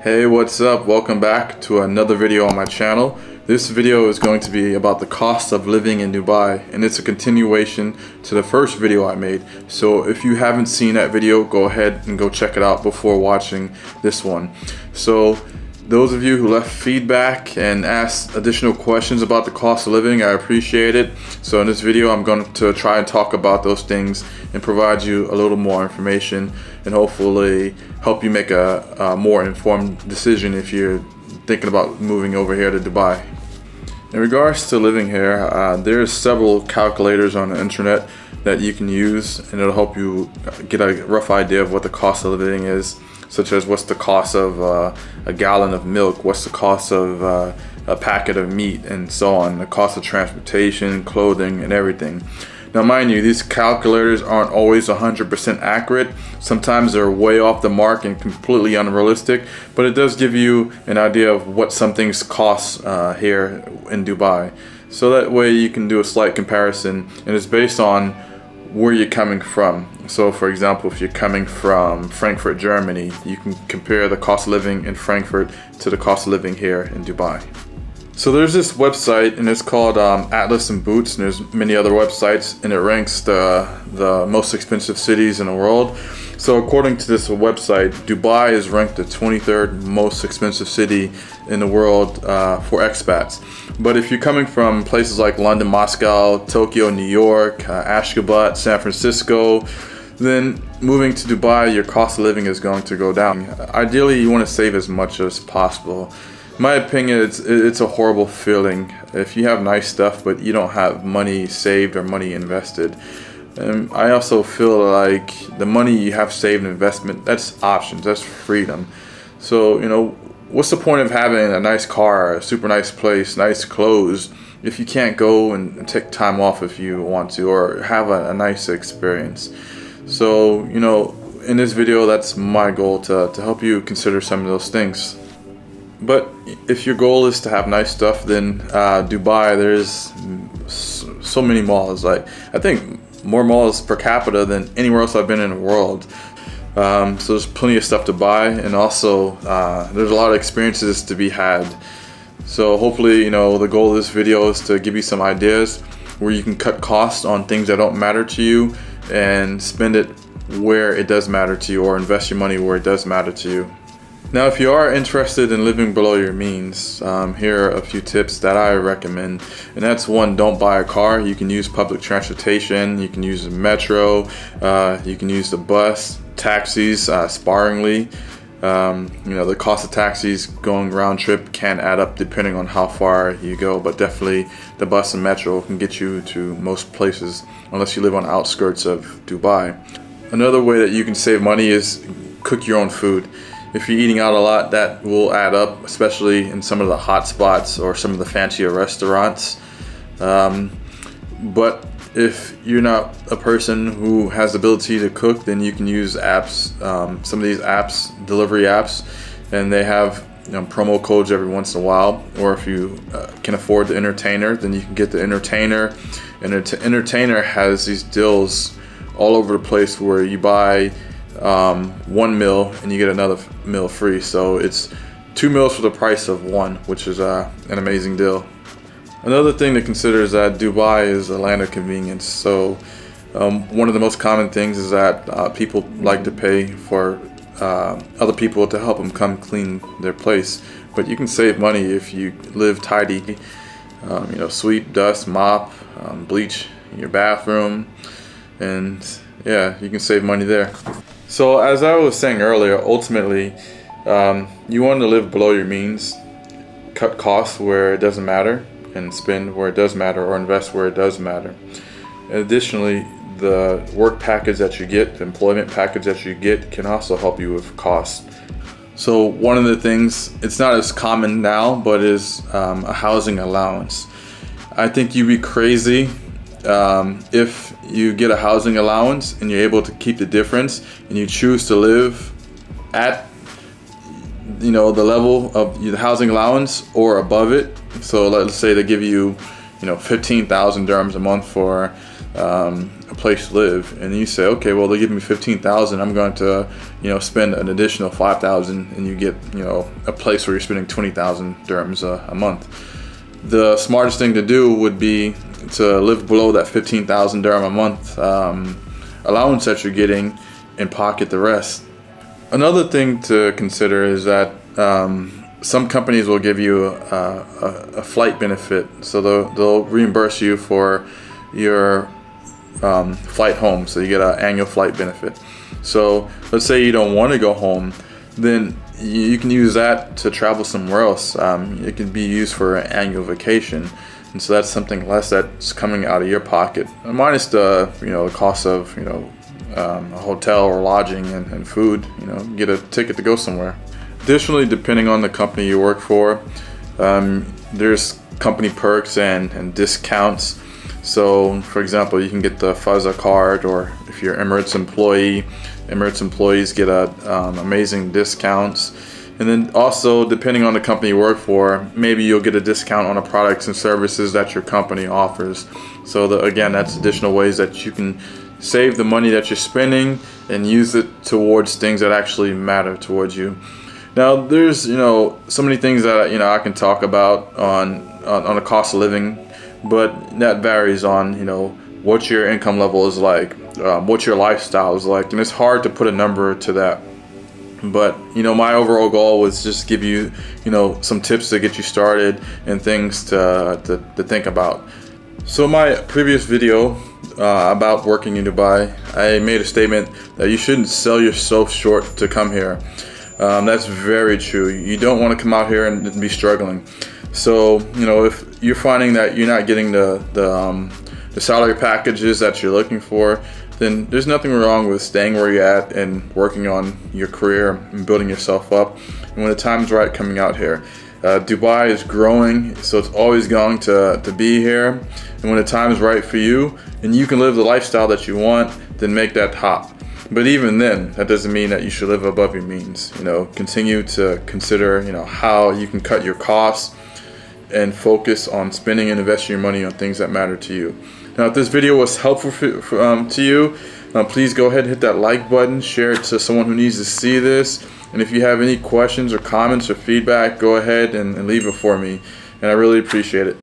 Hey, what's up? Welcome back to another video on my channel. This video is going to be about the cost of living in Dubai and it's a continuation to the first video I made. So if you haven't seen that video, go ahead and go check it out before watching this one. So those of you who left feedback and asked additional questions about the cost of living, I appreciate it. So in this video, I'm going to try and talk about those things and provide you a little more information and hopefully help you make a, a more informed decision if you're thinking about moving over here to Dubai. In regards to living here, uh, there's several calculators on the internet that you can use and it'll help you get a rough idea of what the cost of living is, such as what's the cost of uh, a gallon of milk, what's the cost of uh, a packet of meat, and so on, the cost of transportation, clothing, and everything. Now mind you, these calculators aren't always 100% accurate. Sometimes they're way off the mark and completely unrealistic, but it does give you an idea of what something's costs uh, here in Dubai. So that way you can do a slight comparison and it's based on where you're coming from. So for example, if you're coming from Frankfurt, Germany, you can compare the cost of living in Frankfurt to the cost of living here in Dubai. So there's this website and it's called um, Atlas and Boots and there's many other websites and it ranks the, the most expensive cities in the world. So according to this website, Dubai is ranked the 23rd most expensive city in the world uh, for expats. But if you're coming from places like London, Moscow, Tokyo, New York, uh, Ashgabat, San Francisco, then moving to Dubai, your cost of living is going to go down. Ideally, you want to save as much as possible my opinion, it's it's a horrible feeling if you have nice stuff but you don't have money saved or money invested. And I also feel like the money you have saved in investment, that's options, that's freedom. So, you know, what's the point of having a nice car, a super nice place, nice clothes, if you can't go and take time off if you want to or have a, a nice experience? So, you know, in this video, that's my goal to, to help you consider some of those things. But if your goal is to have nice stuff, then uh, Dubai, there's so many malls. Like I think more malls per capita than anywhere else I've been in the world. Um, so there's plenty of stuff to buy, and also uh, there's a lot of experiences to be had. So hopefully, you know, the goal of this video is to give you some ideas where you can cut costs on things that don't matter to you and spend it where it does matter to you, or invest your money where it does matter to you. Now, if you are interested in living below your means, um, here are a few tips that I recommend. And that's one, don't buy a car. You can use public transportation. You can use the metro. Uh, you can use the bus, taxis uh, sparingly. Um, you know, the cost of taxis going round trip can add up depending on how far you go, but definitely the bus and metro can get you to most places unless you live on the outskirts of Dubai. Another way that you can save money is cook your own food if you're eating out a lot, that will add up, especially in some of the hot spots or some of the fancier restaurants. Um, but if you're not a person who has the ability to cook, then you can use apps. Um, some of these apps, delivery apps, and they have you know, promo codes every once in a while. Or if you uh, can afford the entertainer, then you can get the entertainer. And the entertainer has these deals all over the place where you buy um, one meal and you get another meal free. So it's two meals for the price of one, which is uh, an amazing deal. Another thing to consider is that Dubai is a land of convenience. So um, one of the most common things is that uh, people like to pay for uh, other people to help them come clean their place. But you can save money if you live tidy. Um, you know, sweep, dust, mop, um, bleach your bathroom, and yeah, you can save money there. So as I was saying earlier, ultimately, um, you want to live below your means, cut costs where it doesn't matter, and spend where it does matter, or invest where it does matter. Additionally, the work package that you get, the employment package that you get, can also help you with costs. So one of the things, it's not as common now, but is um, a housing allowance. I think you'd be crazy um, if you get a housing allowance and you're able to keep the difference and you choose to live at you know the level of the housing allowance or above it so let's say they give you you know 15,000 dirhams a month for um, a place to live, and you say, okay, well they give me fifteen thousand, I'm going to, you know, spend an additional five thousand, and you get, you know, a place where you're spending twenty thousand dirhams a, a month. The smartest thing to do would be to live below that fifteen thousand dirham a month um, allowance that you're getting, and pocket the rest. Another thing to consider is that um, some companies will give you a, a, a flight benefit, so they'll, they'll reimburse you for your um, flight home, so you get an annual flight benefit. So let's say you don't want to go home, then you can use that to travel somewhere else. Um, it can be used for an annual vacation, and so that's something less that's coming out of your pocket, minus the you know the cost of you know um, a hotel or lodging and, and food. You know, get a ticket to go somewhere. Additionally, depending on the company you work for, um, there's company perks and, and discounts. So, for example, you can get the Fazaa card, or if you're Emirates employee, Emirates employees get a, um, amazing discounts. And then also, depending on the company you work for, maybe you'll get a discount on the products and services that your company offers. So, the, again, that's additional ways that you can save the money that you're spending and use it towards things that actually matter towards you. Now, there's you know so many things that you know I can talk about on on, on the cost of living, but that varies on you know what your income level is like, um, what your lifestyle is like, and it's hard to put a number to that. But you know, my overall goal was just give you you know some tips to get you started and things to to, to think about. So my previous video uh, about working in Dubai, I made a statement that you shouldn't sell yourself short to come here. Um, that's very true. You don't want to come out here and be struggling. So, you know, if you're finding that you're not getting the, the, um, the salary packages that you're looking for, then there's nothing wrong with staying where you're at and working on your career and building yourself up. And when the time's right, coming out here. Uh, Dubai is growing, so it's always going to, to be here. And when the time is right for you and you can live the lifestyle that you want, then make that hop. But even then, that doesn't mean that you should live above your means. You know, continue to consider, you know, how you can cut your costs and focus on spending and investing your money on things that matter to you. Now, if this video was helpful for, um, to you, uh, please go ahead and hit that like button, share it to someone who needs to see this. And if you have any questions or comments or feedback, go ahead and, and leave it for me. And I really appreciate it.